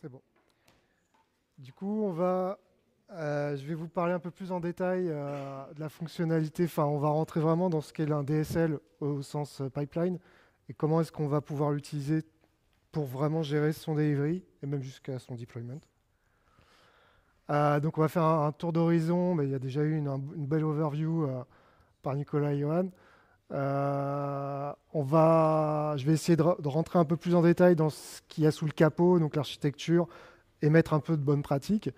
C'est bon. Du coup, on va, euh, je vais vous parler un peu plus en détail euh, de la fonctionnalité. Enfin, on va rentrer vraiment dans ce qu'est un DSL au sens euh, pipeline et comment est-ce qu'on va pouvoir l'utiliser pour vraiment gérer son delivery et même jusqu'à son deployment. donc, on va faire un, tour d'horizon. Il y a déjà eu une, belle overview par Nicolas et Johan. On va, je vais essayer de, de, rentrer un peu plus en détail dans ce qu'il y a sous le capot, donc l'architecture, et mettre un peu de bonnes pratiques.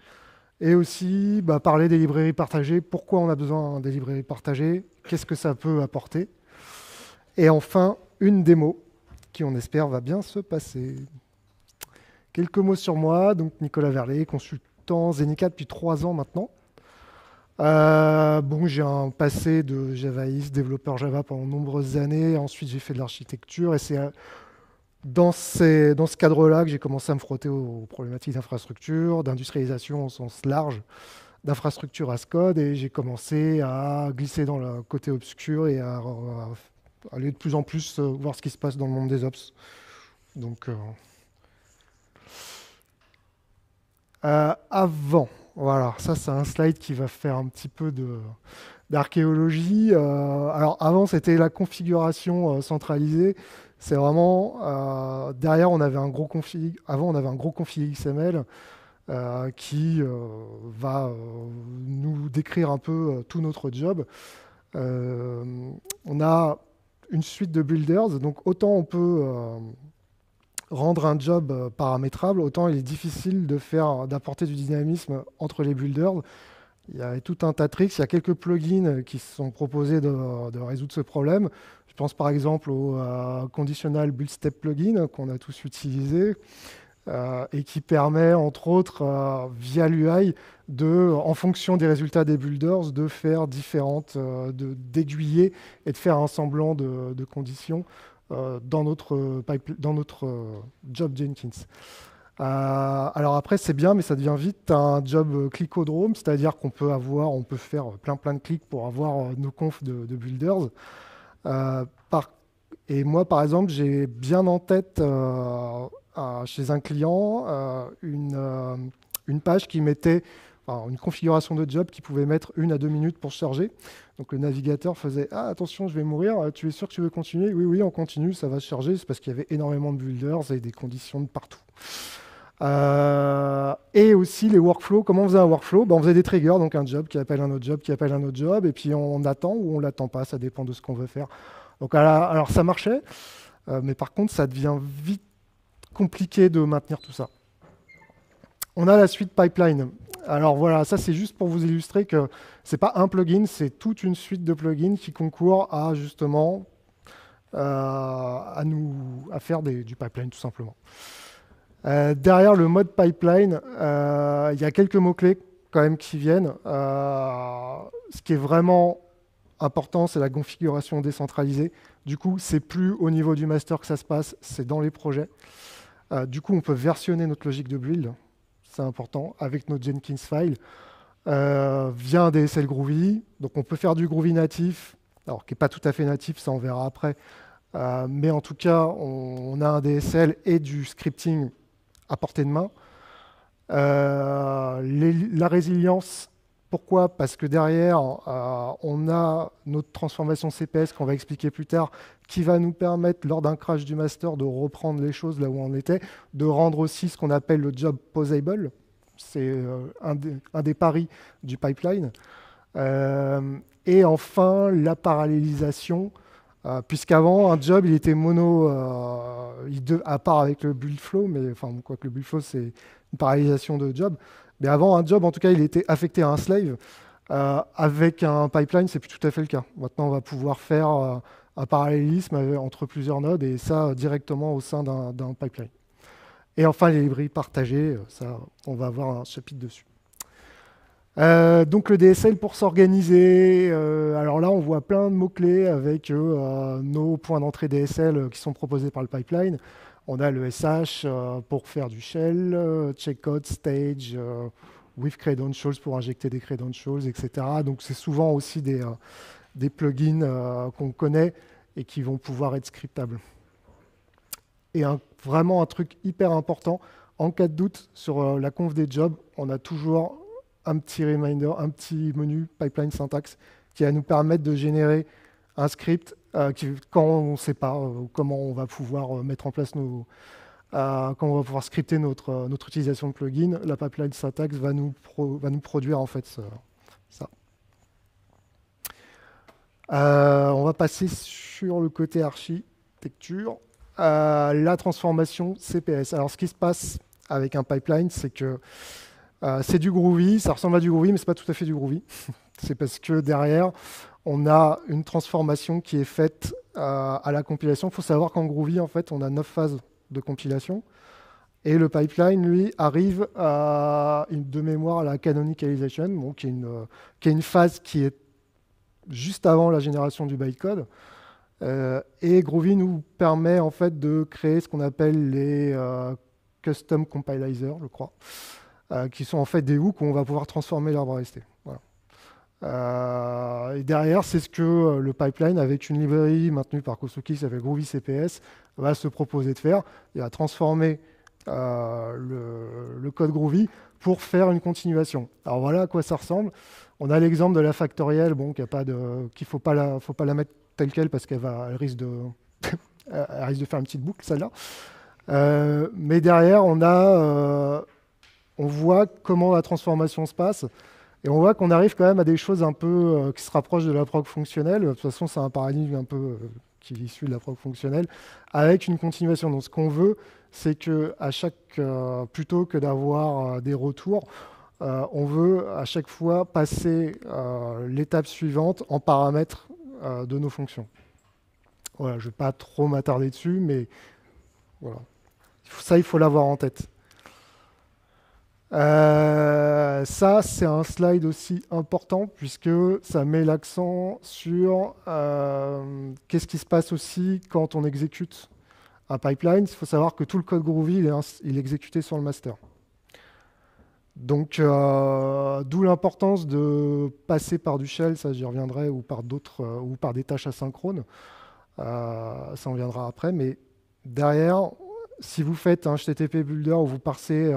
Et aussi bah, parler des librairies partagées, pourquoi on a besoin des librairies partagées, qu'est-ce que ça peut apporter? Et enfin, une démo qui, on espère, va bien se passer. Quelques mots sur moi, donc Nicolas Verlet, consultant Zenica depuis trois ans maintenant. Euh, bon, j'ai un passé de javaïste, développeur Java pendant de nombreuses années. Ensuite, j'ai fait de l'architecture et c'est dans, dans ce cadre-là que j'ai commencé à me frotter aux, problématiques d'infrastructure, d'industrialisation au sens large, d'infrastructure as code, et j'ai commencé à glisser dans le côté obscur et à, aller de plus en plus euh, voir ce qui se passe dans le monde des ops. Donc, euh, euh, avant, voilà, ça c'est un slide qui va faire un petit peu d'archéologie. alors avant, c'était la configuration centralisée. C'est vraiment euh, derrière on avait un gros config. Avant on avait un gros config XML euh, qui euh, va nous décrire un peu tout notre job. on a une suite de builders, donc autant on peut rendre un job paramétrable, autant il est difficile de faire d'apporter du dynamisme entre les builders. Il y a tout un tas de tricks, il y a quelques plugins qui sont proposés de résoudre ce problème. Je pense par exemple au euh, Conditional Build Step plugin qu'on a tous utilisé euh, et qui permet, entre autres, euh, via l'UI, de, en fonction des résultats des builders, de faire différentes, d'aiguiller et de faire un semblant de, conditions dans notre, dans notre job Jenkins. alors après, c'est bien, mais ça devient vite un job clicodrome, c'est-à-dire qu'on peut peut faire plein plein de clics pour avoir nos confs de, de builders. Euh, et moi, par exemple, j'ai bien en tête euh, chez un client euh, une, une, page qui mettait une configuration de job qui pouvait mettre une à deux minutes pour charger. Donc le navigateur faisait Ah, attention, je vais mourir, tu es sûr que tu veux continuer Oui, oui, on continue, ça va charger. C'est parce qu'il y avait énormément de builders et des conditions de partout. et aussi les workflows. Comment on faisait un workflow? Ben, On faisait des triggers, donc un job qui appelle un autre job, qui appelle un autre job, et puis on, attend ou on l'attend pas, ça dépend de ce qu'on veut faire. Donc alors ça marchait, euh, mais par contre ça devient vite compliqué de maintenir tout ça. On a la suite pipeline. Alors voilà, ça c'est juste pour vous illustrer que ce n'est pas un plugin, c'est toute une suite de plugins qui concourent à justement euh, à faire du pipeline tout simplement. Euh, derrière le mode pipeline, il y a quelques mots-clés quand même qui viennent. ce qui est vraiment important, c'est la configuration décentralisée. Du coup, c'est plus au niveau du master que ça se passe, c'est dans les projets. Euh, du coup, on peut versionner notre logique de build, c'est important, avec notre Jenkins file, euh, via un DSL Groovy. Donc, on peut faire du Groovy natif, alors qui n'est pas tout à fait natif, ça on verra après. Euh, mais en tout cas, on, a un DSL et du scripting à portée de main. la résilience pourquoi? Parce que derrière, euh, on a notre transformation CPS qu'on va expliquer plus tard, qui va nous permettre, lors d'un crash du master, de reprendre les choses là où on était, de rendre aussi ce qu'on appelle le job posable. C'est euh, un, des paris du pipeline. Euh, et enfin, la parallélisation, puisqu'avant, un job, il était mono, à part avec le build flow, mais enfin, quoi que le build flow, c'est une parallélisation de job. Mais avant, un job, en tout cas, il était affecté à un slave. Euh, avec un pipeline, c'est plus tout à fait le cas. Maintenant, on va pouvoir faire euh, un parallélisme entre plusieurs nodes et ça directement au sein d'un pipeline. Et enfin, les librairies partagées, euh, ça, on va avoir un chapitre dessus. donc le DSL pour s'organiser, alors là on voit plein de mots-clés avec nos points d'entrée DSL qui sont proposés par le pipeline. On a le SH euh, pour faire du shell, euh, checkout, stage, euh, with credentials pour injecter des credentials, etc. Donc c'est souvent aussi des, plugins qu'on connaît et qui vont pouvoir être scriptables. Et vraiment un truc hyper important, en cas de doute sur la conf des jobs, on a toujours un petit reminder, un petit menu pipeline syntax qui va nous permettre de générer un script quand on ne sait pas comment on va pouvoir mettre en place nos, quand on va pouvoir scripter notre, notre utilisation de plugin, la pipeline syntax va nous, va nous produire en fait ça. Euh, on va passer sur le côté architecture. Euh, la transformation CPS. Alors ce qui se passe avec un pipeline, c'est que euh, c'est du Groovy, ça ressemble à du Groovy, mais ce n'est pas tout à fait du Groovy. c'est parce que derrière, on a une transformation qui est faite à la compilation. Il faut savoir qu'en Groovy, en fait, on a neuf phases de compilation. Et le pipeline, lui, arrive de mémoire à la canonicalization, qui, est une, qui, est une, phase qui est juste avant la génération du bytecode. Euh, et Groovy nous permet en fait de créer ce qu'on appelle les euh, custom compilizers, je crois, euh, qui sont en fait des hooks où on va pouvoir transformer l'arbre RST. Euh, et derrière, c'est ce que le pipeline, avec une librairie maintenue par Kosuki, qui s'appelle Groovy CPS, va se proposer de faire. Il va transformer le, le, code Groovy pour faire une continuation. Alors voilà à quoi ça ressemble. On a l'exemple de la factorielle, bon, qu'il ne faut, pas la, pas mettre telle qu'elle parce qu'elle risque de, de faire une petite boucle, celle-là. Euh, mais derrière, on, a, euh, on voit comment la transformation se passe. Et on voit qu'on arrive quand même à des choses un peu euh, qui se rapprochent de la prog fonctionnelle. De toute façon, c'est un paradigme un peu qui est issu de la prog fonctionnelle, avec une continuation. Donc, ce qu'on veut, c'est que à chaque, plutôt que d'avoir des retours, euh, on veut à chaque fois passer euh, l'étape suivante en paramètres euh, de nos fonctions. Voilà, je ne vais pas trop m'attarder dessus, mais voilà. ça, il faut l'avoir en tête. Ça, c'est un slide aussi important puisque ça met l'accent sur qu'est-ce qui se passe aussi quand on exécute un pipeline. Il faut savoir que tout le code Groovy il est exécuté sur le master. Donc, euh, d'où l'importance de passer par du shell, ça j'y reviendrai, ou par d'autres, euh, ou par des tâches asynchrones. Euh, ça en viendra après. Mais derrière, si vous faites un HTTP Builder où vous parsez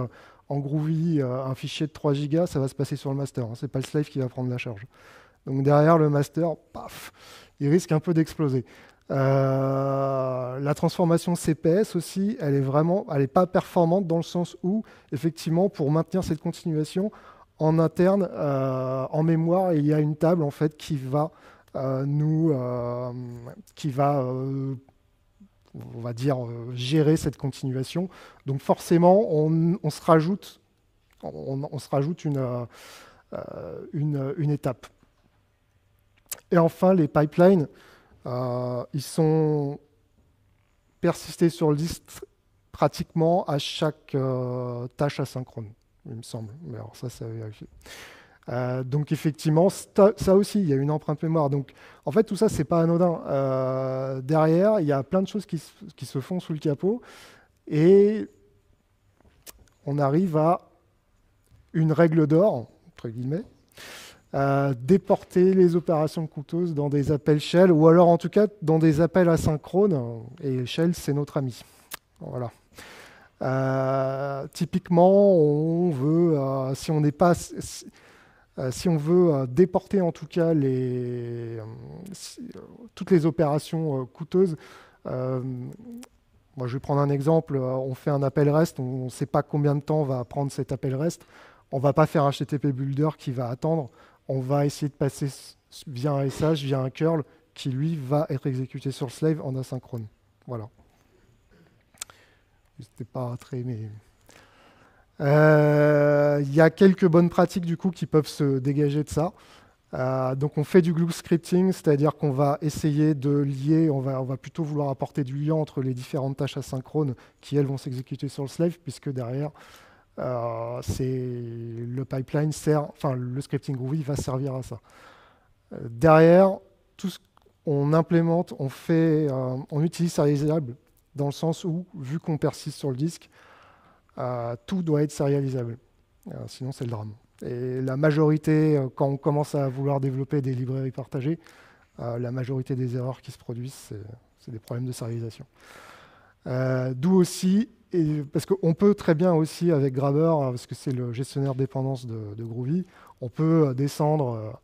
en Groovy un fichier de 3 Go, ça va se passer sur le master. Hein. Ce n'est pas le slave qui va prendre la charge. Donc derrière le master, paf, il risque un peu d'exploser. Euh, la transformation CPS aussi, elle est vraiment, elle n'est pas performante dans le sens où, effectivement, pour maintenir cette continuation en interne, euh, en mémoire, il y a une table en fait qui va euh, nous, qui va, on va dire, gérer cette continuation. Donc forcément, on, se rajoute, on, se rajoute une, une, une étape. Et enfin, les pipelines. Euh, ils sont persistés sur le disque pratiquement à chaque euh, tâche asynchrone, il me semble. Mais alors ça, c'est vérifié. Euh, donc effectivement, ça aussi, il y a une empreinte mémoire. Donc en fait, tout ça, c'est pas anodin. derrière, il y a plein de choses qui, se font sous le capot, et on arrive à une règle d'or entre guillemets, déporter les opérations coûteuses dans des appels shell, ou alors en tout cas dans des appels asynchrones. Et shell, c'est notre ami. Voilà. Euh, typiquement, on veut, euh, si on n'est pas, euh, on veut déporter en tout cas les, toutes les opérations coûteuses. moi, je vais prendre un exemple. On fait un appel REST, on ne sait pas combien de temps va prendre cet appel REST. On ne va pas faire un HTTP Builder qui va attendre on va essayer de passer via un SH, via un curl, qui lui va être exécuté sur le slave en asynchrone. Voilà. C'était pas très... Mais... Euh, il y a quelques bonnes pratiques du coup qui peuvent se dégager de ça. Euh, donc on fait du glue scripting, c'est-à-dire qu'on va essayer de lier, on va, plutôt vouloir apporter du lien entre les différentes tâches asynchrones qui elles vont s'exécuter sur le slave, puisque derrière euh, le pipeline sert, enfin le scripting Groovy va servir à ça. Derrière, tout ce qu'on implémente, on fait, on utilise serialisable dans le sens où, vu qu'on persiste sur le disque, tout doit être serialisable. sinon, c'est le drame. Et la majorité, quand on commence à vouloir développer des librairies partagées, la majorité des erreurs qui se produisent, c'est des problèmes de serialisation. D'où aussi parce qu'on peut très bien aussi avec Grabber, parce que c'est le gestionnaire dépendance de, Groovy, on peut descendre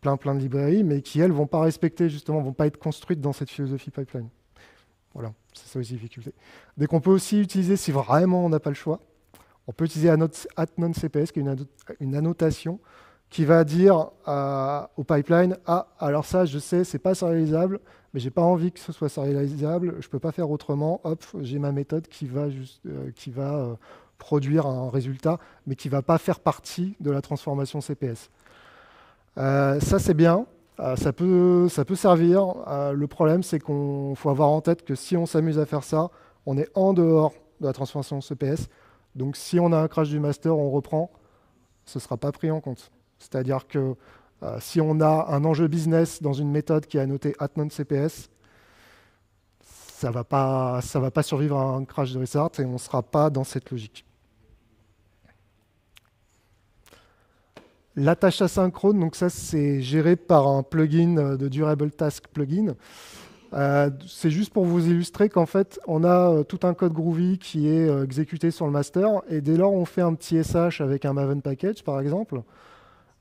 plein plein de librairies, mais qui elles vont pas respecter justement, vont pas être construites dans cette philosophie pipeline. Voilà, c'est ça aussi la difficulté. Dès qu'on peut aussi utiliser, si vraiment on n'a pas le choix, on peut utiliser Atnon CPS, qui est une, annotation qui va dire au pipeline Ah, alors ça, je sais, c'est pas sérialisable, mais j'ai pas envie que ce soit sérialisable, je peux pas faire autrement. Hop, j'ai ma méthode qui va, euh, qui va euh, produire un résultat, mais qui va pas faire partie de la transformation CPS. Euh, ça, c'est bien. Ça, peut, ça peut servir. le problème, c'est qu'il faut avoir en tête que si on s'amuse à faire ça, on est en dehors de la transformation CPS. Donc si on a un crash du master, on reprend, ce ne sera pas pris en compte. C'est-à-dire que euh, si on a un enjeu business dans une méthode qui est annotée non CPS, ça ne va, va pas survivre à un crash de restart et on ne sera pas dans cette logique. La tâche asynchrone, donc ça c'est géré par un plugin euh, de Durable Task Plugin. Euh, c'est juste pour vous illustrer qu'en fait, on a euh, tout un code Groovy qui est exécuté sur le master, et dès lors on fait un petit SH avec un Maven package, par exemple,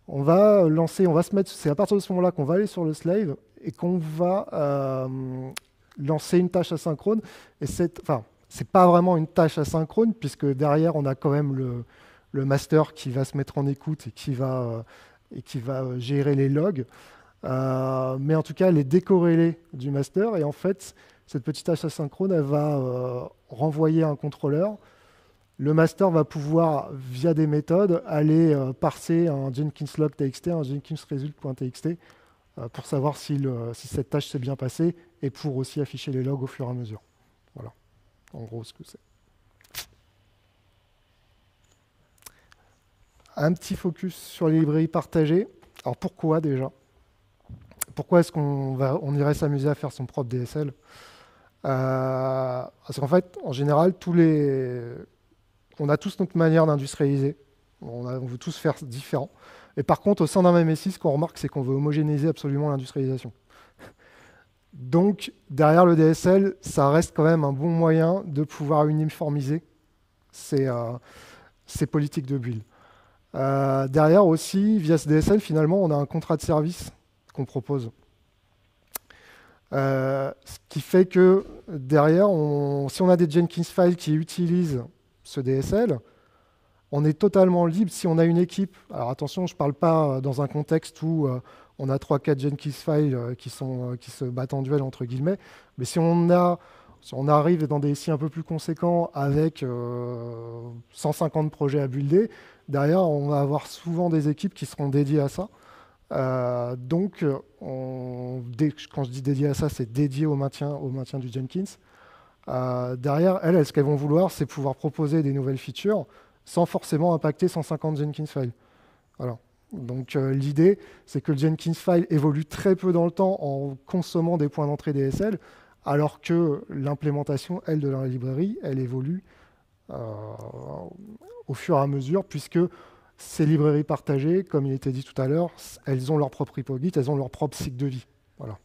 on va lancer, on va se mettre, c'est à partir de ce moment-là qu'on va aller sur le slave et qu'on va lancer une tâche asynchrone. Et c'est, enfin, c'est pas vraiment une tâche asynchrone puisque derrière on a quand même le, le master qui va se mettre en écoute et qui va et qui va gérer les logs. Euh, mais en tout cas, elle est décorrélée du master. Et en fait, cette petite tâche asynchrone, elle va euh, renvoyer un contrôleur. Le master va pouvoir, via des méthodes, aller euh, parser un Jenkins log.txt, un Jenkins result.txt, pour savoir si, si, cette tâche s'est bien passée et pour aussi afficher les logs au fur et à mesure. Voilà, en gros, ce que c'est. Un petit focus sur les librairies partagées. Alors pourquoi déjà? Pourquoi est-ce qu'on on irait s'amuser à faire son propre DSL euh, Parce qu'en fait, en général, tous les, on a tous notre manière d'industrialiser. On, veut tous faire différent. Et par contre, au sein d'un même SI, ce qu'on remarque, c'est qu'on veut homogénéiser absolument l'industrialisation. Donc, derrière le DSL, ça reste quand même un bon moyen de pouvoir uniformiser ces, euh, politiques de build. Euh, derrière aussi, via ce DSL, finalement, on a un contrat de service qu'on propose. Euh, ce qui fait que derrière, si on a des Jenkins files qui utilisent ce DSL, on est totalement libre si on a une équipe. Alors attention, je ne parle pas dans un contexte où euh, on a 3-4 Jenkins files euh, qui, se battent en duel, entre guillemets, mais si on, a, si on arrive dans des SI un peu plus conséquents avec 150 projets à builder, derrière, on va avoir souvent des équipes qui seront dédiées à ça. Euh, donc, quand je dis dédié à ça, c'est dédié au maintien, du Jenkins. Euh, derrière, elles, ce qu'elles vont vouloir, c'est pouvoir proposer des nouvelles features sans forcément impacter 150 Jenkins files. Donc euh, l'idée, c'est que le Jenkins file évolue très peu dans le temps en consommant des points d'entrée DSL, alors que l'implémentation, elle, de la librairie, elle évolue au fur et à mesure, puisque ces librairies partagées, comme il était dit tout à l'heure, elles ont leur propre hypogit, elles ont leur propre cycle de vie. Voilà.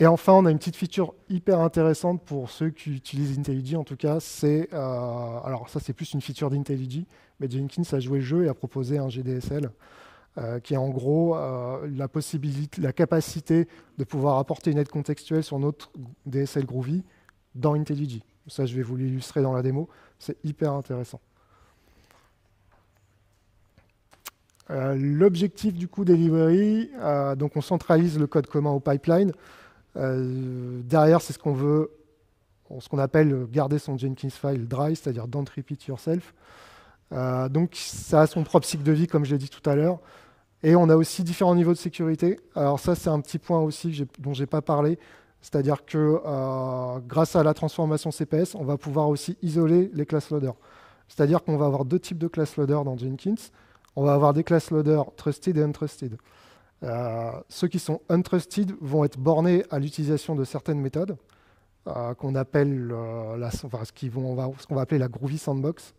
Et enfin, on a une petite feature hyper intéressante pour ceux qui utilisent IntelliJ, en tout cas, c'est, euh, alors ça c'est plus une feature d'IntelliJ, mais Jenkins a joué le jeu et a proposé un GDSL, euh, qui est en gros euh, la possibilité, la capacité de pouvoir apporter une aide contextuelle sur notre DSL Groovy dans IntelliJ. Ça, je vais vous l'illustrer dans la démo, c'est hyper intéressant. Euh, l'objectif du coup des librairies, euh, donc on centralise le code commun au pipeline. Euh, derrière, c'est ce qu'on veut, ce qu'on appelle garder son Jenkins file dry, c'est-à-dire don't repeat yourself. donc ça a son propre cycle de vie, comme je l'ai dit tout à l'heure. Et on a aussi différents niveaux de sécurité. Alors ça, c'est un petit point aussi dont je n'ai pas parlé. C'est-à-dire que grâce à la transformation CPS, on va pouvoir aussi isoler les class loaders. C'est-à-dire qu'on va avoir deux types de class loaders dans Jenkins on va avoir des class loaders trusted et untrusted. Euh, ceux qui sont untrusted vont être bornés à l'utilisation de certaines méthodes euh, qu'on appelle euh, ce qu'on va, va, appeler la Groovy Sandbox,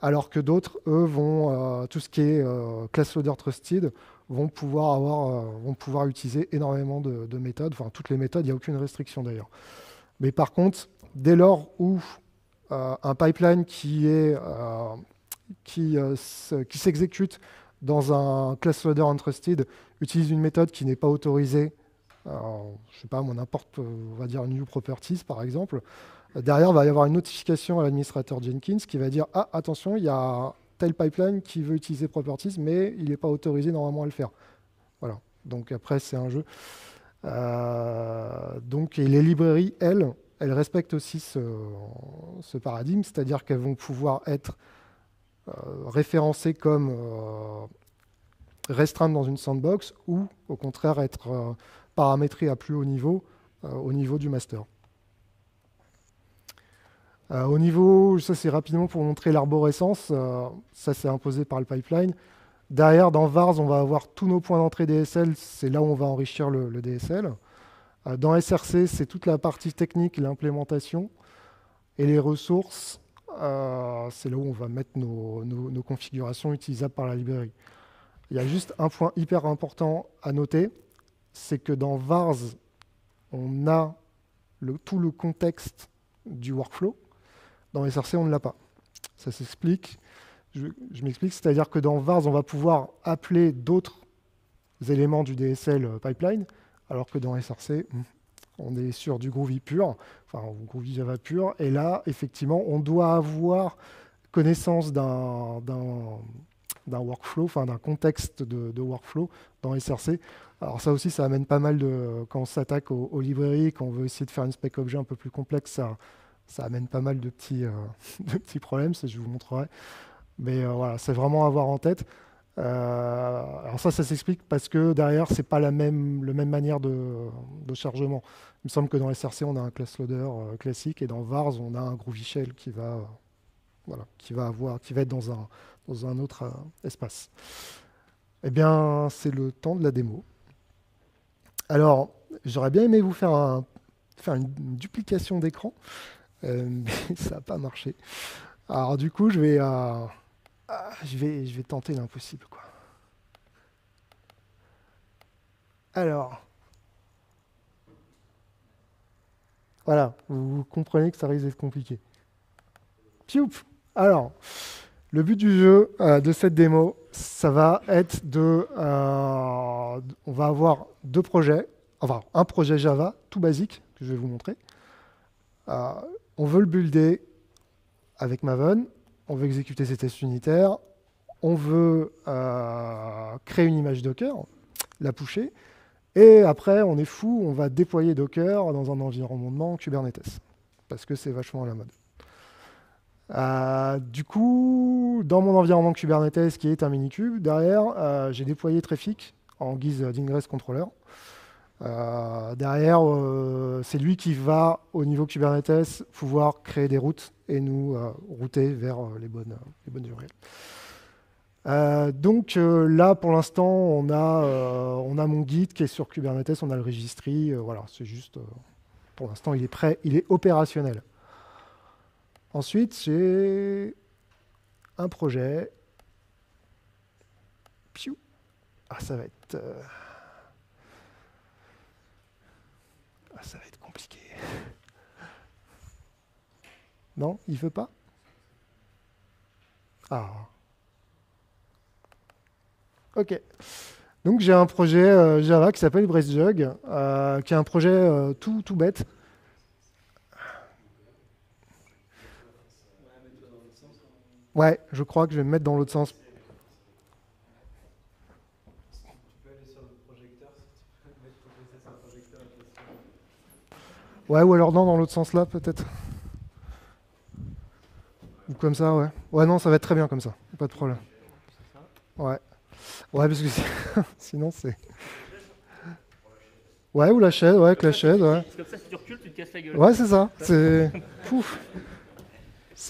alors que d'autres, eux, vont tout ce qui est class loader trusted vont pouvoir avoir, vont pouvoir utiliser énormément de, de méthodes, enfin toutes les méthodes, il n'y a aucune restriction d'ailleurs. Mais par contre, dès lors où un pipeline qui est qui, qui s'exécute dans un class loader untrusted utilise une méthode qui n'est pas autorisée, je je sais pas, n'importe, on va dire new properties par exemple, derrière il va y avoir une notification à l'administrateur Jenkins qui va dire ah attention, il y a tel pipeline qui veut utiliser properties, mais il n'est pas autorisé normalement à le faire. Voilà. Donc après c'est un jeu. Euh, donc les librairies, elles, elles respectent aussi ce, paradigme, c'est-à-dire qu'elles vont pouvoir être euh, référencées comme euh, restreintes dans une sandbox ou au contraire être paramétrées à plus haut niveau, au niveau du master. Au niveau, ça c'est rapidement pour montrer l'arborescence, ça c'est imposé par le pipeline. Derrière, dans VARS, on va avoir tous nos points d'entrée DSL, c'est là où on va enrichir le, DSL. dans SRC, c'est toute la partie technique, l'implémentation. Et les ressources, euh, c'est là où on va mettre nos, configurations utilisables par la librairie. Il y a juste un point hyper important à noter, c'est que dans VARS, on a tout le contexte du workflow. Dans SRC, on ne l'a pas. Ça s'explique. Je, m'explique, c'est-à-dire que dans VARS, on va pouvoir appeler d'autres éléments du DSL pipeline, alors que dans SRC, on est sur du Groovy pur, enfin Groovy Java pur, et là, effectivement, on doit avoir connaissance d'un workflow, enfin d'un contexte de, workflow dans SRC. Alors ça aussi, ça amène pas mal de... Quand on s'attaque aux, librairies, quand on veut essayer de faire une spec objet un peu plus complexe, ça, ça amène pas mal de petits, euh, de petits problèmes, je vous montrerai. Mais euh, voilà, c'est vraiment à avoir en tête. Euh, alors ça, ça s'explique parce que derrière, c'est pas la même, la même manière de, chargement. Il me semble que dans SRC, on a un class loader classique et dans VARS, on a un Groovy Shell qui va, voilà, qui va, avoir, qui va être dans un, autre espace. Eh bien, c'est le temps de la démo. Alors, j'aurais bien aimé vous faire, un, faire une, duplication d'écran, mais ça n'a pas marché. Alors du coup, je vais... Ah, je, vais, je vais tenter l'impossible. Alors, voilà, vous comprenez que ça risque d'être compliqué. Pioup Alors, le but du jeu, euh, de cette démo, ça va être de... Euh, on va avoir deux projets, enfin un projet Java, tout basique, que je vais vous montrer. Euh, on veut le builder avec Maven, on veut exécuter ces tests unitaires, on veut euh, créer une image Docker, la pusher, et après, on est fou, on va déployer Docker dans un environnement Kubernetes, parce que c'est vachement à la mode. Euh, du coup, dans mon environnement Kubernetes, qui est un minikube, derrière, euh, j'ai déployé Traffic en guise d'ingress controller. Euh, derrière, euh, c'est lui qui va, au niveau Kubernetes, pouvoir créer des routes et nous euh, router vers les bonnes, les bonnes URL. donc là, pour l'instant, on, a, on a mon guide qui est sur Kubernetes, on a le registry. voilà, c'est juste, pour l'instant, il est prêt, il est opérationnel. Ensuite, j'ai un projet. Piou. Ah, ça va être... ça va être compliqué. Non, il veut pas? Ah. Ok. Donc j'ai un projet euh, Java qui s'appelle BreastJug, euh, qui est un projet euh, tout, tout bête. Ouais, je crois que je vais me mettre dans l'autre sens Ouais, ou alors non, dans l'autre sens là, peut-être. Ou comme ça, ouais. Ouais, non, ça va être très bien comme ça, pas de problème. Ouais. Ouais, parce que sinon c'est. Ouais, ou la chaise, ouais, avec la chaise, ouais. comme ça, si tu recules, tu te casses la gueule. Ouais, c'est ça. C'est. Pouf.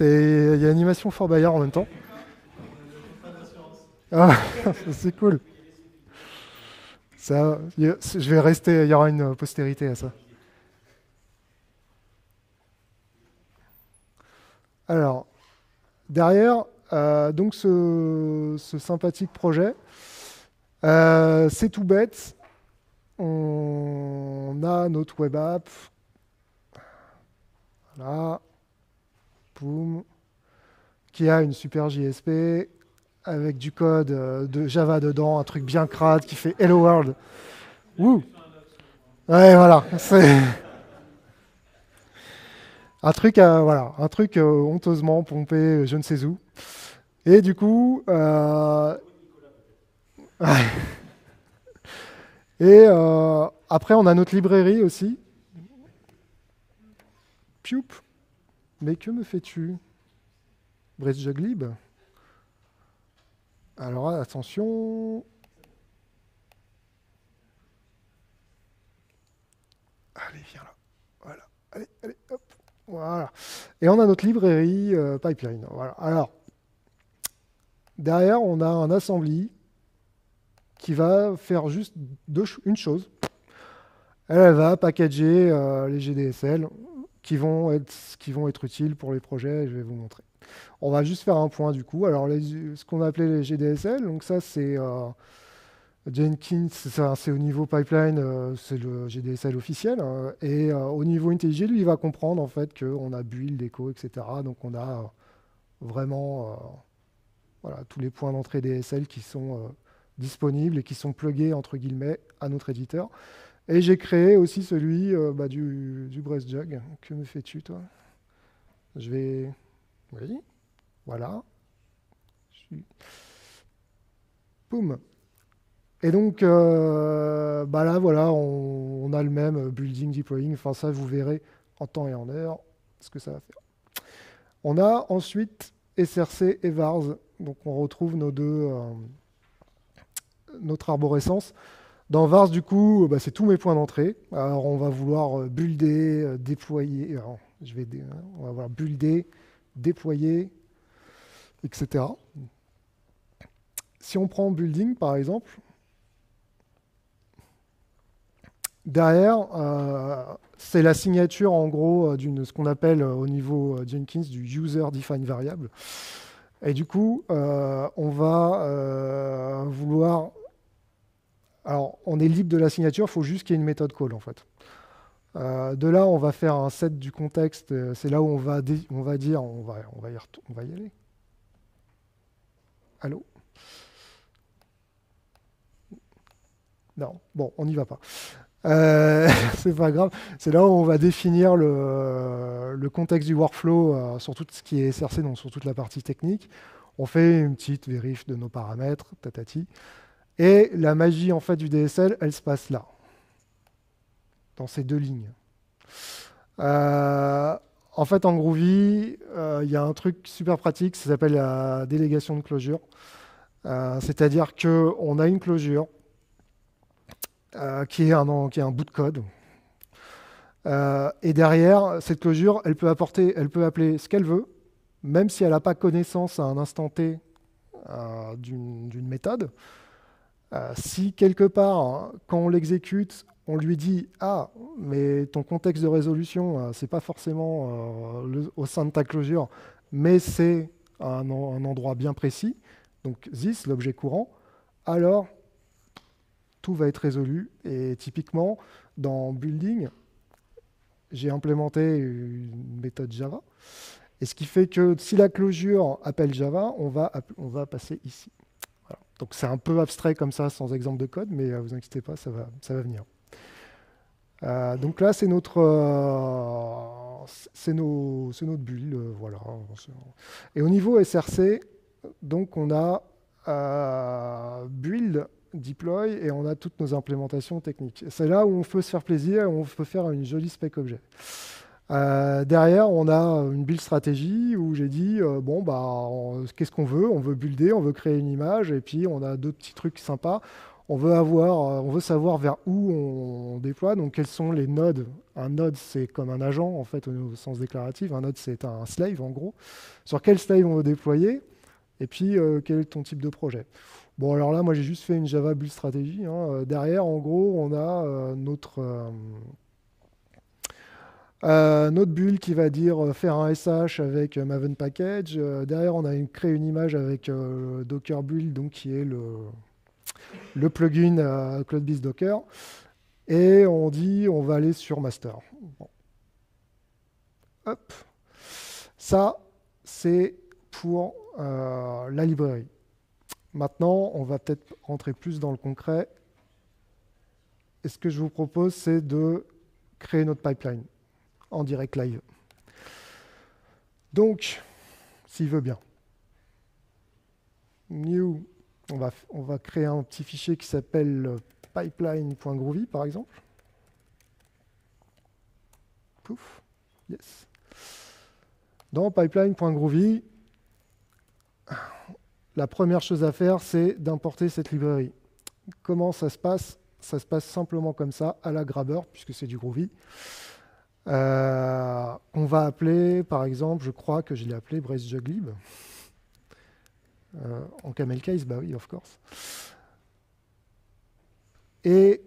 Il y a animation Fort Bayard en même temps. Ah, c'est cool. Ça, je vais rester, il y aura une postérité à ça. Alors, derrière, euh, donc ce, sympathique projet, euh, c'est tout bête. On a notre web app. Là, poum, qui a une super JSP avec du code euh, de Java dedans, un truc bien crade qui fait Hello World. Wouh Ouais, voilà. Un truc, euh, voilà, un truc euh, honteusement pompé, je ne sais où. Et du coup, et après, on a notre librairie aussi. Pioup. Mais que me fais-tu? Juglib Alors attention. Allez, viens là. Voilà. Allez, allez, hop. Voilà. Et on a notre librairie euh, pipeline. Alors, derrière, on a un assembly qui va faire juste une chose. Elle, va packager euh, les GDSL qui vont, être, qui vont être utiles pour les projets. Je vais vous montrer. On va juste faire un point du coup. Alors, ce qu'on appelait les GDSL, donc ça, c'est euh, Jenkins, c'est au niveau pipeline, euh, c'est le GDSL officiel. Hein. et euh, au niveau IntelliJ, lui, il va comprendre en fait qu'on a build, echo, etc. Donc, on a vraiment voilà, tous les points d'entrée DSL qui sont disponibles et qui sont plugués entre guillemets à notre éditeur. Et j'ai créé aussi celui bah, du, du Jug. Que me fais-tu, toi? Je vais oui, voilà. Boum. Et donc, euh, bah là, voilà, on, a le même building, deploying. Enfin, ça, vous verrez en temps et en heure ce que ça va faire. On a ensuite SRC et VARS. Donc, on retrouve nos deux, euh, notre arborescence. Dans VARS, du coup, bah, c'est tous mes points d'entrée. Alors, on va vouloir euh, builder, déployer. je vais, on va voir builder, déployer, etc. Si on prend building, par exemple, derrière, euh, c'est la signature, en gros, euh, d'une ce qu'on appelle euh, au niveau Jenkins du user defined variable. Et du coup, on va vouloir... Alors, on est libre de la signature, il faut juste qu'il y ait une méthode call, en fait. De là, on va faire un set du contexte. C'est là où on va, dire, on va, on va y aller. Allô? Non, bon, on n'y va pas. Euh, c'est pas grave. C'est là où on va définir le, contexte du workflow sur tout ce qui est SRC, donc sur toute la partie technique. On fait une petite vérif de nos paramètres, tatati. Et la magie en fait du DSL, elle se passe là dans ces deux lignes. Euh, en fait, en Groovy, euh, il y a un truc super pratique, ça s'appelle la délégation de closure. Euh, c'est-à-dire qu'on a une closure qui est, un, qui, est un, bout de code. et derrière, cette closure, elle peut, apporter, elle peut appeler ce qu'elle veut, même si elle n'a pas connaissance à un instant T d'une méthode. si quelque part, quand on l'exécute, on lui dit Ah, mais ton contexte de résolution, euh, c'est pas forcément euh, au sein de ta closure, mais c'est un, un, endroit bien précis, donc this, l'objet courant, alors tout va être résolu. Et typiquement, dans building, j'ai implémenté une méthode Java. Et ce qui fait que si la closure appelle Java, on va, on va passer ici. Donc c'est un peu abstrait comme ça, sans exemple de code, mais euh, vous inquiétez pas, ça va, ça va venir. Euh, donc là, c'est notre, euh, c'est nos, notre build, euh, voilà. Et au niveau SRC, donc on a build, deploy et on a toutes nos implémentations techniques. C'est là où on peut se faire plaisir et on peut faire une jolie spec objet. derrière, on a une build stratégie où j'ai dit bon bah qu'est-ce qu'on veut? On veut builder, on veut créer une image et puis on a d'autres petits trucs sympas on veut, avoir, euh, on veut savoir vers où on déploie, donc quels sont les nodes? Un node, c'est comme un agent, en fait, au sens déclaratif. Un node, c'est un slave, en gros. Sur quel slave on veut déployer, et puis euh, quel est ton type de projet? Bon, alors là, moi, j'ai juste fait une Java build stratégie. Hein. Euh, derrière, en gros, on a notre, notre build qui va dire faire un SH avec Maven Package. derrière, on a créé une image avec Docker Build, donc qui est le le plugin euh, CloudBees Docker, et on dit on va aller sur master. hop. Ça, c'est pour euh, la librairie. Maintenant, on va peut-être rentrer plus dans le concret. Et ce que je vous propose, c'est de créer notre pipeline en direct live. Donc, s'il veut bien, new, on va, créer un petit fichier qui s'appelle pipeline.groovy, par exemple. Pouf, yes. Dans pipeline.groovy, la première chose à faire, c'est d'importer cette librairie. Comment ça se passe? Ça se passe simplement comme ça, à la Grabber, puisque c'est du Groovy. Euh, on va appeler, par exemple, je crois que je l'ai appelé BraceJuglib. Euh, en camel case, bah oui, of course. Et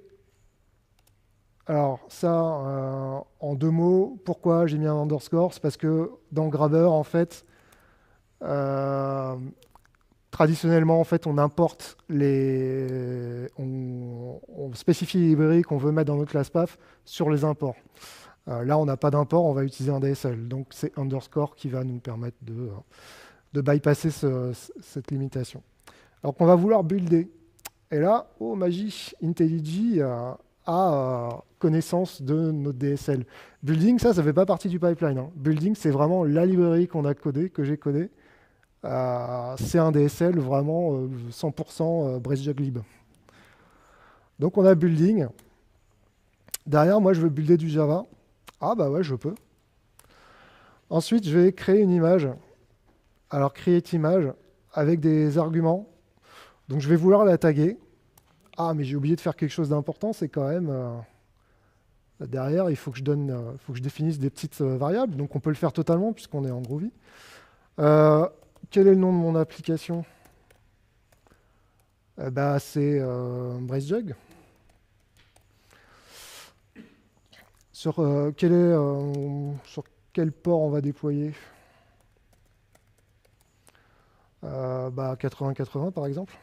alors ça, euh, en deux mots, pourquoi j'ai mis un underscore? C'est parce que dans Grabber, en fait, traditionnellement, en fait, on importe les, on, spécifie les librairies qu'on veut mettre dans notre classe PAF sur les imports. Euh, là, on n'a pas d'import, on va utiliser un DSL. Donc, c'est underscore qui va nous permettre de, euh, bypasser cette limitation. Alors qu'on va vouloir builder. Et là, oh magie, IntelliJ euh, a connaissance de notre DSL. Building, ça, ça ne fait pas partie du pipeline. Hein. Building, c'est vraiment la librairie qu'on a codée, que j'ai codée, c'est un DSL vraiment 100% euh, Donc on a building. Derrière, moi, je veux builder du Java. Ah bah ouais, je peux. Ensuite, je vais créer une image. Alors, create image avec des arguments. Donc, je vais vouloir la taguer. Ah, mais j'ai oublié de faire quelque chose d'important, c'est quand même... Euh, derrière, il faut que je, donne, faut que je définisse des petites variables. Donc, on peut le faire totalement puisqu'on est en Groovy. Quel est le nom de mon application? Eh ben, C'est euh, BraceJug. Sur, euh, euh, sur quel port on va déployer? Bah, 80-80 par exemple.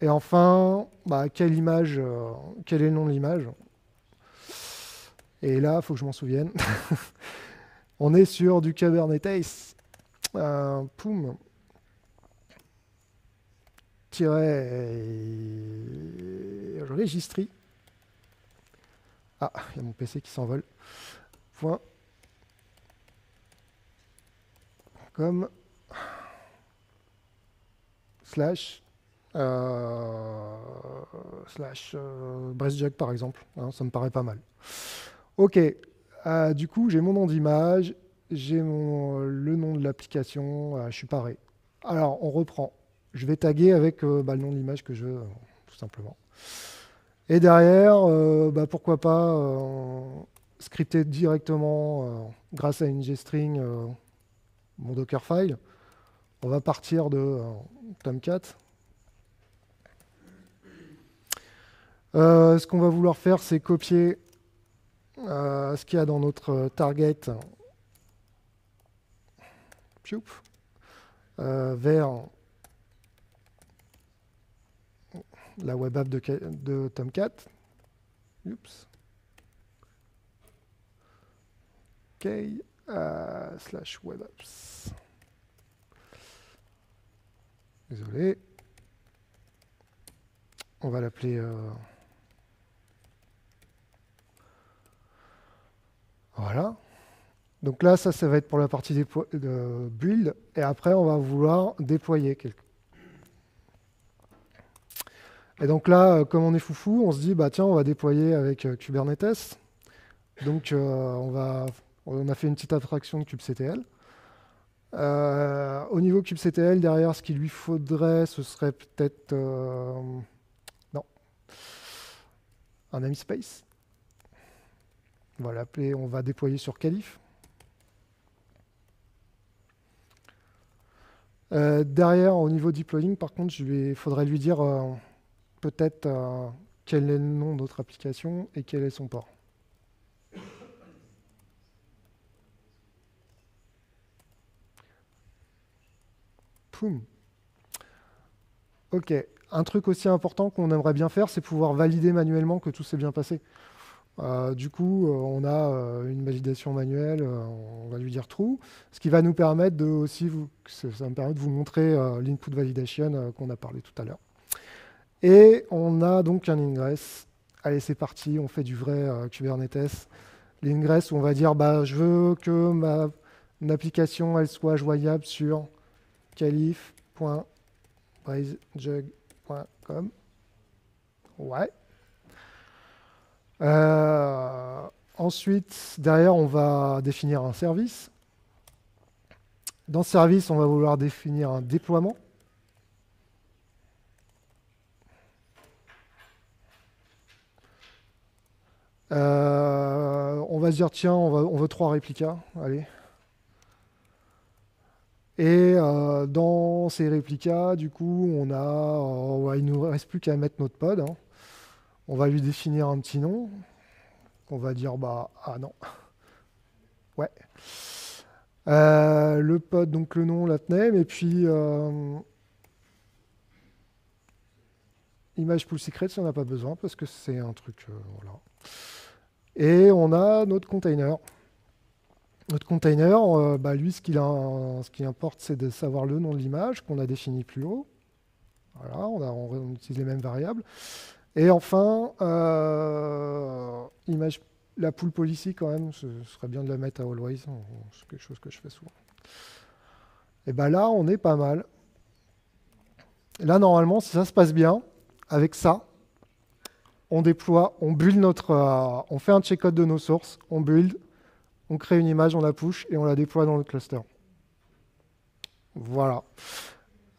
Et enfin, bah, quelle image, quel est le nom de l'image? Et là, il faut que je m'en souvienne. on est sur du Kubernetes. Euh, poum. registry. Ah, il y a mon PC qui s'envole. Point. Comme slash euh, slash euh, par exemple. Hein, ça me paraît pas mal. Ok. Euh, du coup, j'ai mon nom d'image j'ai le nom de l'application, je suis paré. Alors, on reprend. Je vais taguer avec euh, bah, le nom de l'image que je veux, tout simplement. Et derrière, euh, bah, pourquoi pas euh, scripter directement, grâce à une gstring, mon Dockerfile. On va partir de Tomcat. ce qu'on va vouloir faire, c'est copier ce qu'il y a dans notre target euh, vers la web app de, Tomcat. Oups. OK. Euh, slash web apps. Désolé. On va l'appeler. Euh, voilà. Donc là, ça, ça va être pour la partie build. Et après, on va vouloir déployer quelque et donc là, euh, comme on est foufou, on se dit, bah tiens, on va déployer avec euh, Kubernetes. Donc euh, on, va, on a fait une petite abstraction de kubectl. au niveau kubectl, derrière, ce qu'il lui faudrait, ce serait peut-être... non. Un namespace. On va l'appeler, on va déployer sur Calif. Euh, derrière, au niveau deploying, par contre, il faudrait lui dire euh, peut-être euh, quel est le nom de notre application et quel est son port. Ok. Un truc aussi important qu'on aimerait bien faire, c'est pouvoir valider manuellement que tout s'est bien passé. Euh, du coup, euh, on a euh, une validation manuelle, on va lui dire true, ce qui va nous permettre de aussi vous, ça me permet de vous montrer l'input validation qu'on a parlé tout à l'heure. Et on a donc un ingress. Allez, c'est parti, on fait du vrai Kubernetes. L'ingress où on va dire bah, je veux que ma application elle soit joignable sur calif.brazejug.com. Ouais. Euh, ensuite, derrière, on va définir un service. Dans ce service, on va vouloir définir un déploiement. Euh, on va se dire, tiens, on, veut trois réplicas. Allez. Et euh, dans ces réplicas, du coup, on a, il ne nous reste plus qu'à mettre notre pod. Hein. On va lui définir un petit nom. On va dire, bah, ah non. Ouais. Euh, le pod, donc le nom, la et puis euh, image pull secret si on n'a pas besoin, parce que c'est un truc, euh, voilà. Et on a notre container. Notre container, bah, lui, ce, ce qui importe, c'est de savoir le nom de l'image qu'on a défini plus haut. Voilà, on, a, on utilise les mêmes variables. Et enfin, euh, image, la pool policy quand même, ce serait bien de la mettre à always, c'est quelque chose que je fais souvent. Et bien là, on est pas mal. là, normalement, si ça se passe bien, avec ça, on déploie, on build notre, euh, on fait un check-out de nos sources, on build, on crée une image, on la push et on la déploie dans le cluster. Voilà.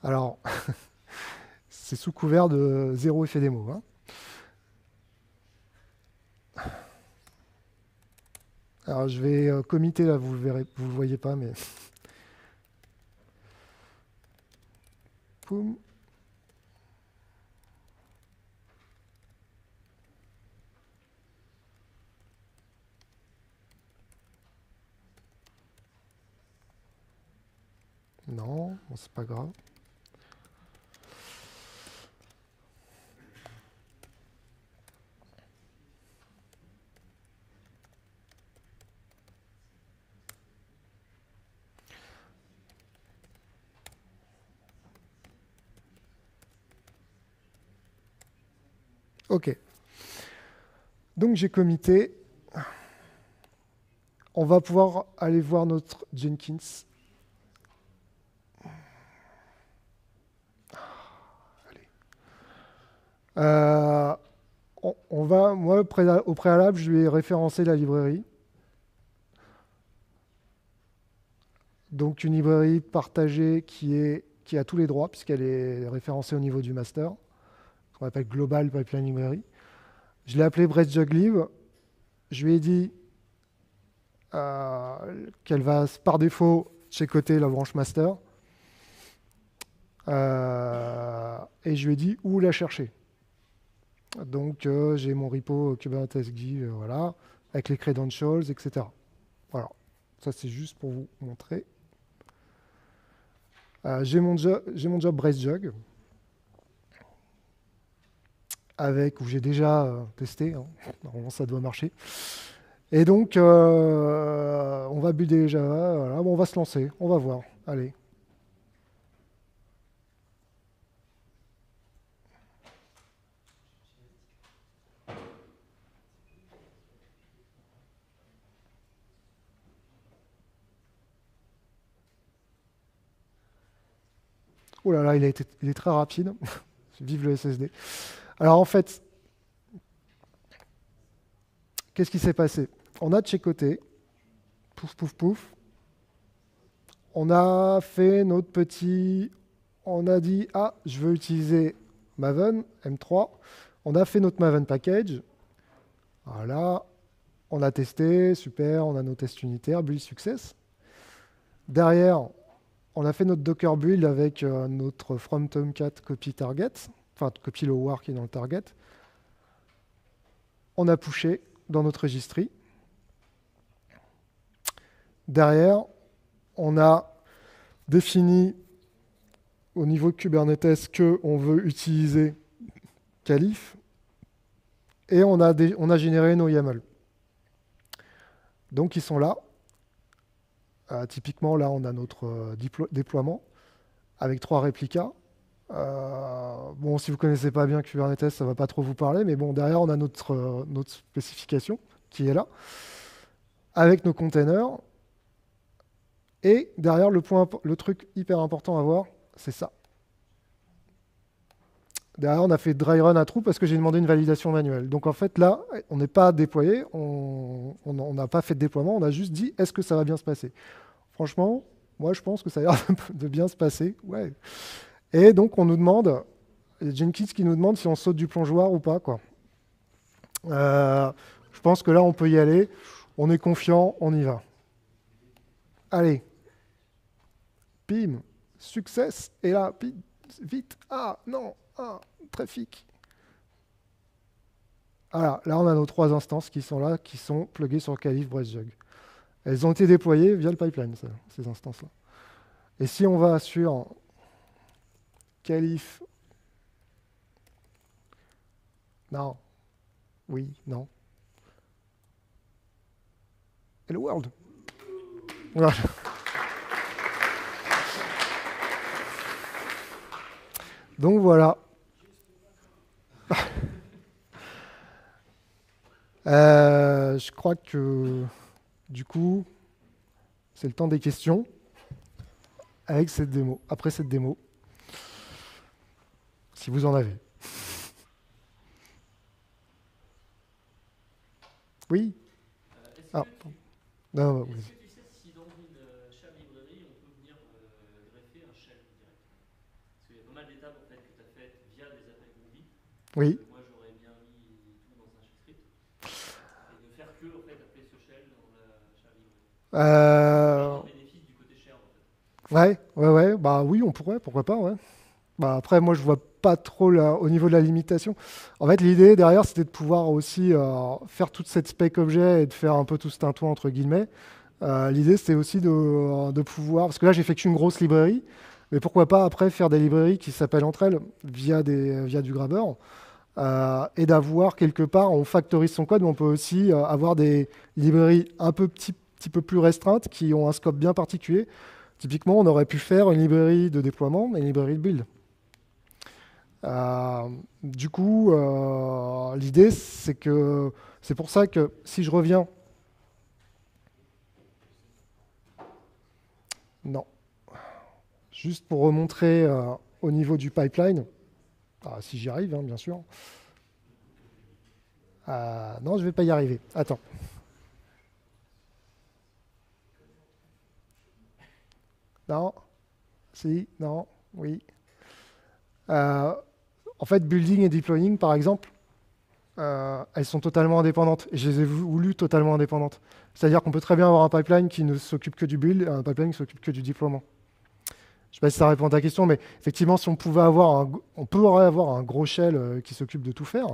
Alors, c'est sous couvert de zéro effet démo. Hein. Alors je vais euh, là, vous le verrez, vous le voyez pas, mais. Poum. Non, c'est pas grave. OK. Donc j'ai commité. On va pouvoir aller voir notre Jenkins. Euh, on, va, moi, au préalable, je vais référencer la librairie. Donc une librairie partagée qui, est, qui a tous les droits, puisqu'elle est référencée au niveau du master qu'on appelle Global Pipeline Library. Je l'ai appelé BreastJugLib. Je lui ai dit euh, qu'elle va par défaut côté la branche master. Euh, et je lui ai dit où la chercher? Donc euh, j'ai mon repo Kubernetes Give, voilà, avec les credentials, etc. Voilà, ça c'est juste pour vous montrer. j'ai mon, mon job BreastJug avec, où j'ai déjà euh, testé, hein. normalement ça doit marcher. Et donc, euh, on va builder Java, on va se lancer, on va voir, allez. Oh là là, il est très rapide. Vive le SSD. Alors en fait, qu'est-ce qui s'est passé? On a côté, pouf, pouf, pouf. On a fait notre petit... On a dit, ah, je veux utiliser Maven, M3. On a fait notre Maven package. Voilà. On a testé, super, on a nos tests unitaires, build success. Derrière, on a fait notre Docker build avec euh, notre from Tomcat copy target enfin copie le qui est dans le target. On a pushé dans notre registry. Derrière, on a défini au niveau de Kubernetes qu'on veut utiliser Calif. et on a, on a généré nos YAML. Donc ils sont là. Euh, typiquement, là, on a notre euh, déploiement avec trois réplicas. Euh, bon, si vous ne connaissez pas bien Kubernetes, ça ne va pas trop vous parler, mais bon, derrière, on a notre, notre spécification qui est là, avec nos containers. Et derrière, le, point, le truc hyper important à voir, c'est ça. Derrière, on a fait dry run à trou parce que j'ai demandé une validation manuelle. Donc en fait, là, on n'est pas déployé, on n'a pas fait de déploiement, on a juste dit est-ce que ça va bien se passer? Franchement, moi je pense que ça a l'air de bien se passer. Ouais. Et donc on nous demande, Jenkins qui nous demande si on saute du plongeoir ou pas. Quoi. Euh, je pense que là on peut y aller, on est confiant, on y va. Allez, pim, success, et là, vite, ah non, ah, trafic. Voilà, là on a nos trois instances qui sont là, qui sont pluguées sur Calif Breastjug. Elles ont été déployées via le pipeline, ces instances-là. Et si on va sur Calif, non, oui, non. Hello world. Voilà. Donc voilà. Euh, je crois que du coup, c'est le temps des questions avec cette démo, après cette démo, si vous en avez. Oui ah, non, oui. Oui. Moi, j'aurais bien mis tout dans un shell script. Et de faire que, en fait, appeler ce shell dans la shell euh... bénéfice du côté share, en fait. Ouais, ouais, ouais. Bah oui, on pourrait, pourquoi pas, ouais. Bah, après, moi, je vois pas trop au niveau de la limitation. En fait, l'idée derrière, c'était de pouvoir aussi euh, faire toute cette spec objet et de faire un peu tout ce tintouin entre guillemets. Euh, l'idée, c'était aussi de, pouvoir, parce que là, j'ai fait qu'une grosse librairie, mais pourquoi pas après faire des librairies qui s'appellent entre elles via, du Grabber euh, et d'avoir quelque part, on factorise son code, mais on peut aussi avoir des librairies un peu petit, peu plus restreintes qui ont un scope bien particulier. Typiquement, on aurait pu faire une librairie de déploiement et une librairie de build. Euh, du coup, l'idée, c'est que c'est pour ça que si je reviens... Non. Juste pour remontrer au niveau du pipeline, ah, si j'y arrive, hein, bien sûr. Non, je ne vais pas y arriver. Attends. Non. Si, non, oui. Euh, en fait, building et deploying, par exemple, euh, elles sont totalement indépendantes. Et je les ai voulu totalement indépendantes. C'est-à-dire qu'on peut très bien avoir un pipeline qui ne s'occupe que du build et un pipeline qui s'occupe que du déploiement. Je ne sais pas si ça répond à ta question, mais effectivement, si on pouvait avoir un, on pourrait avoir un gros shell euh, qui s'occupe de tout faire,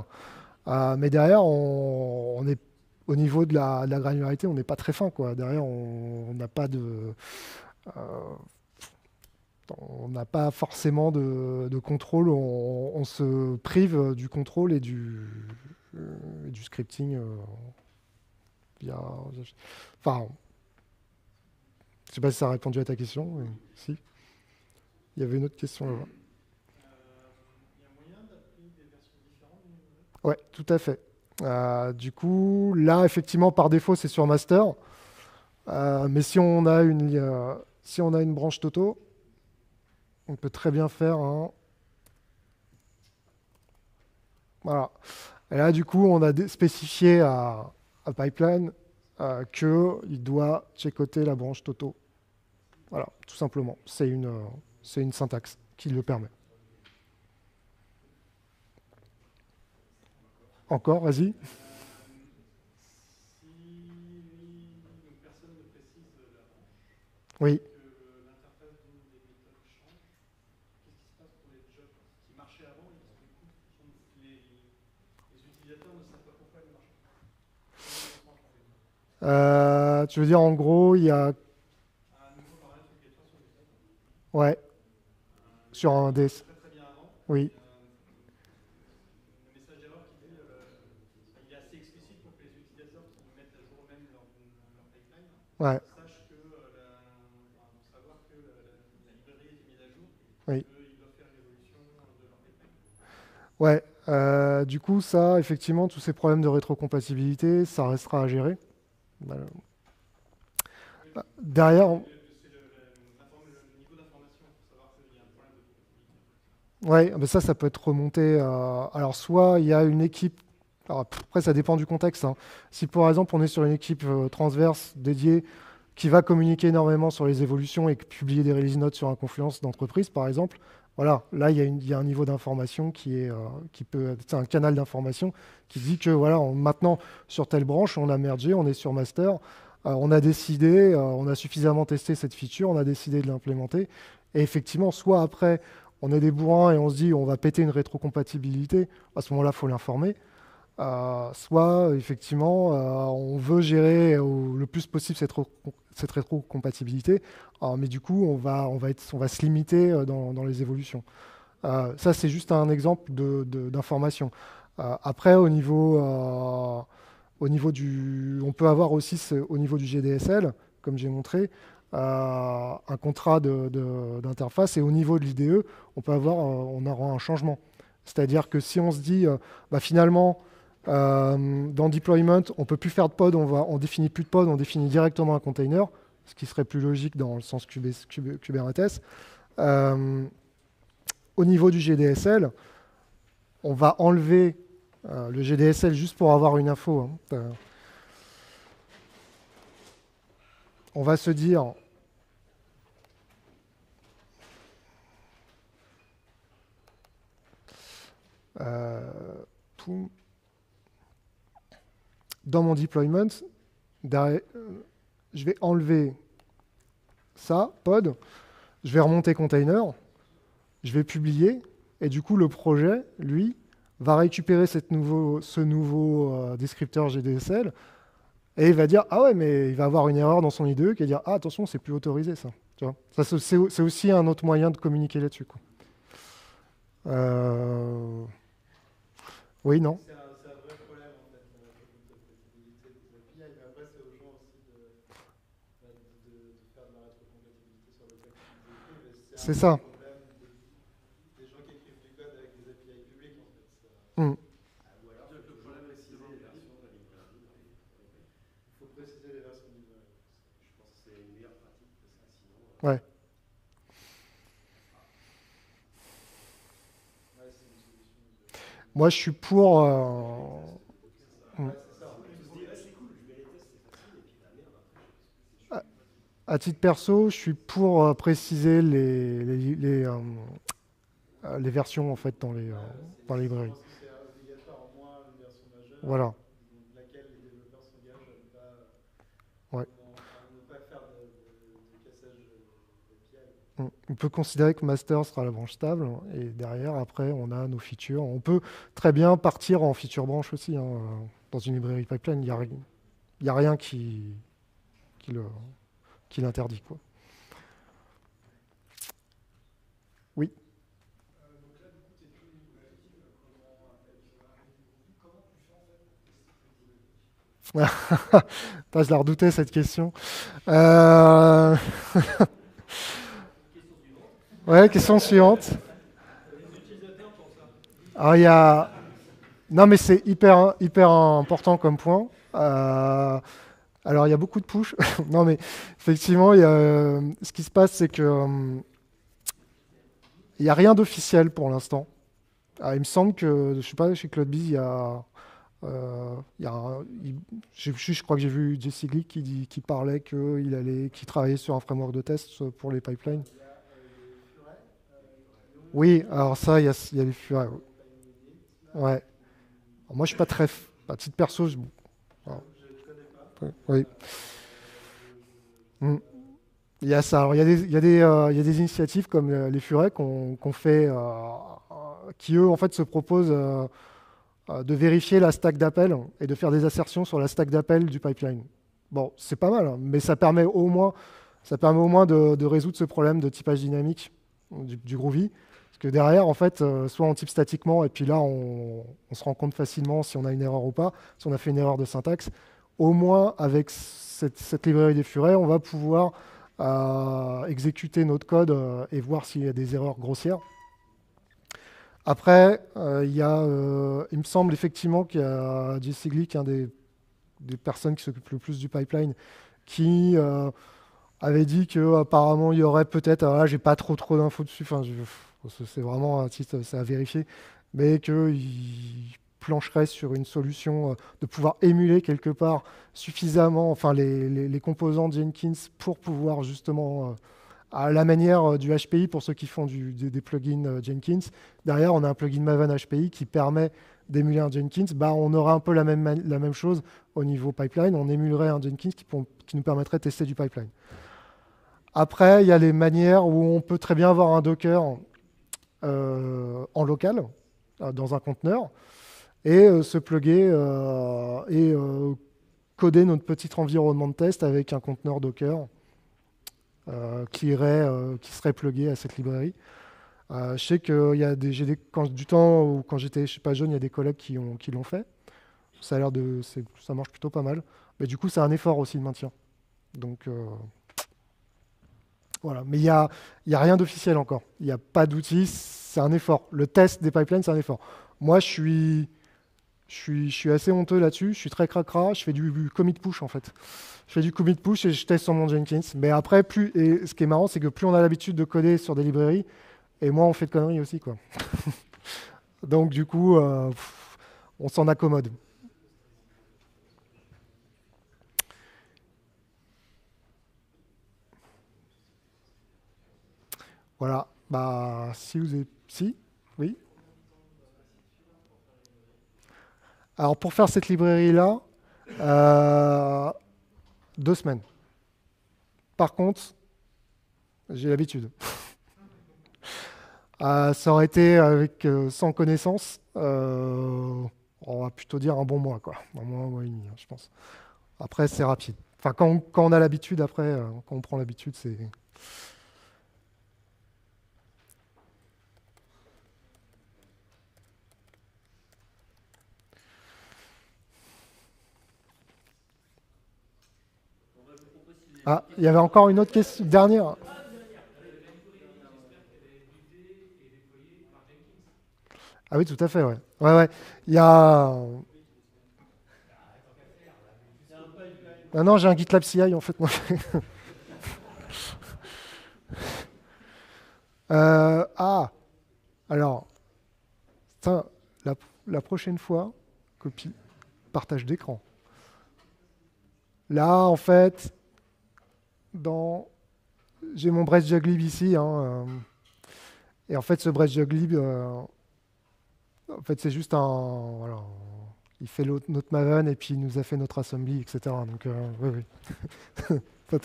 euh, mais derrière, on, est au niveau de la, granularité, on n'est pas très fin. Derrière, on n'a pas de, on n'a pas forcément de, contrôle. On, se prive du contrôle et du, scripting via. Enfin, je ne sais pas si ça a répondu à ta question. Si. Il y avait une autre question là-bas. Il y a moyen d'appeler des versions différentes Oui, tout à fait. Euh, du coup, là, effectivement, par défaut, c'est sur master. Euh, mais si on a une, euh, si on a une branche Toto, on peut très bien faire un. Voilà. Et là, du coup, on a spécifié à, à Pipeline qu'il doit checkoter la branche Toto. Voilà, tout simplement. C'est une. C'est une syntaxe qui le permet. Encore, vas-y. Oui. tu veux dire, en gros, il y a. Ouais. Sur un des. Oui. Ouais. Sache que, euh, la, enfin, pour savoir que la, la, librairie est mise à jour, oui. qu'ils doivent faire une évolution de leur pipeline. Ouais, euh, du coup, ça, effectivement, tous ces problèmes de rétrocompatibilité, ça restera à gérer. Voilà. Derrière, on- ouais, mais ça, ça peut être remonté. euh, alors, soit il y a une équipe. alors, après, ça dépend du contexte. hein. Si par exemple, on est sur une équipe euh, transverse dédiée qui va communiquer énormément sur les évolutions et publier des release notes sur un confluence d'entreprise, par exemple, voilà, là, il y a, un niveau d'information qui est, euh, peut, c'est un canal d'information qui dit que voilà, maintenant sur telle branche, on a mergé, on est sur master, on a décidé, euh, on a suffisamment testé cette feature, on a décidé de l'implémenter. Et effectivement, soit après, on est des bourrins et on se dit on va péter une rétrocompatibilité, à ce moment-là, il faut l'informer. Euh, soit effectivement, euh, on veut gérer le plus possible cette, rétrocompatibilité, euh, mais du coup, on va, se limiter euh, dans, dans les évolutions. Euh, ça, c'est juste un exemple d'information. Euh, après, au niveau, euh, au niveau du, on peut avoir aussi au niveau du GDSL, comme j'ai montré, euh, un contrat d'interface, et au niveau de l'IDE, on peut avoir, euh, on aura un changement. C'est-à-dire que si on se dit, euh, bah, finalement, dans deployment, on peut plus faire de pod, on va, on définit plus de pod, on définit directement un container, ce qui serait plus logique dans le sens Kube- Kube- Kubernetes. Au niveau du GDSL, on va enlever euh, le GDSL juste pour avoir une info. hein. Euh, on va se dire, euh, dans mon deployment, je vais enlever ça, pod, je vais remonter container, je vais publier, et du coup le projet, lui, va récupérer cette nouveau, ce nouveau euh, descripteur GDSL, et il va dire, ah ouais, mais il va avoir une erreur dans son IDE qui va dire, ah attention, c'est plus autorisé ça. Tu vois? Ça c'est- aussi un autre moyen de communiquer là-dessus. quoi. Euh, Oui, non C'est un, euh, Ouais. Moi, je suis pour. euh, hmm. À- titre perso, je suis pour euh, préciser euh, les versions en fait dans les, dans les librairies. pense que c'est obligatoire au moins une version majeure. Voilà. donc laquelle les développeurs s'engagent à ne pas, Ouais. à ne pas faire de, de, de cassage d'API. On peut considérer que master sera la branche stable et derrière, après, on a nos features. On peut très bien partir en feature branche aussi. hein, Dans une librairie pipeline, il n'y a, rien qui, qui l'interdit. quoi. Oui. Putain, je la redoutais cette question. Euh, ouais, question suivante. Alors, il y a... Non, mais c'est hyper, hyper important comme point. Euh, Alors, il y a beaucoup de push. non, mais effectivement, euh, ce qui se passe, c'est que euh, il n'y a rien d'officiel pour l'instant. Ah, il me semble que, je sais pas, chez CloudBees, il y a, euh, je, crois que j'ai vu Jesse Glick qui, qui parlait qu'il allait, qu'il travaillait sur un framework de test pour les pipelines. Oui, alors ça, il y a, les furets. Ouais. Moi, je suis pas très, à titre perso, je, alors, oui. Mm. Il y a ça. Alors, il y a des, euh, initiatives comme euh, les Furets qu'on fait, qui eux, en fait, se proposent de vérifier la stack d'appel et de faire des assertions sur la stack d'appel du pipeline. Bon, c'est pas mal, hein, mais ça permet au moins, ça permet au moins de, résoudre ce problème de typage dynamique du, du Groovy. Parce que derrière, en fait, euh, soit on type statiquement, et puis là, on, se rend compte facilement si on a une erreur ou pas, si on a fait une erreur de syntaxe, au moins avec cette, librairie des furets, on va pouvoir euh, exécuter notre code euh, et voir s'il y a des erreurs grossières. Après, euh, a, il me semble effectivement qu'il y a Jesse Glick, un des, personnes qui s'occupent le plus du pipeline, qui avait dit qu'apparemment il y aurait peut-être, là j'ai pas trop trop d'infos dessus, enfin, c'est vraiment un titre, c'est à vérifier, mais qu'il plancherait sur une solution de pouvoir émuler quelque part suffisamment, enfin les, les, composants Jenkins pour pouvoir justement à la manière du HPI pour ceux qui font des, plugins Jenkins. Derrière, on a un plugin Maven HPI qui permet d'émuler un Jenkins. Bah, on aura un peu la même, chose au niveau pipeline. On émulerait un Jenkins qui, nous permettrait de tester du pipeline. Après, il y a les manières où on peut très bien avoir un Docker euh, en local, euh, dans un conteneur, et euh, se plugger et coder notre petit environnement de test avec un conteneur Docker qui, irait, qui serait plugué à cette librairie. je sais que quand, du temps où quand j'étais pas jeune, il y a des collègues qui l'ont fait. Ça a de, ça marche plutôt pas mal. Mais du coup, c'est un effort aussi de maintien. Donc, voilà. Mais il n'y a, a rien d'officiel encore. Il n'y a pas d'outils, c'est un effort. Le test des pipelines, c'est un effort. Moi, je suis, je suis, je suis assez honteux là-dessus. Je suis très cracra. Je fais du, commit push, en fait. Je fais du commit push et je teste sur mon Jenkins. Mais après, plus, et ce qui est marrant, c'est que plus on a l'habitude de coder sur des librairies, et moins on fait de conneries aussi. Quoi. Donc, du coup, euh, on s'en accommode. Voilà. Bah, si vous. Si? Oui? Alors, pour faire cette librairie-là, euh, deux semaines. Par contre, j'ai l'habitude. Euh, ça aurait été avec euh, sans connaissance, on va plutôt dire un bon mois, quoi. Un mois, un mois et demi, hein, je pense. Après, c'est rapide. Enfin, quand quand on a l'habitude, après, quand on prend l'habitude, c'est Ah, il y avait encore une autre question, dernière. Ah oui, tout à fait, ouais. Ouais, ouais. Il y a. Non, j'ai un GitLab CI en fait. Euh, ah, alors, la, la prochaine fois, copie, partage d'écran. Là, en fait, dans... J'ai mon Brest Juglib ici. Hein, euh, et en fait, ce Brest Juglib, euh, en fait, c'est juste un... Voilà, il fait notre Maven et puis il nous a fait notre assembly, etc. Donc, euh, oui, oui.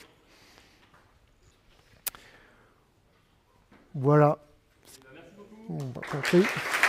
voilà. Merci beaucoup.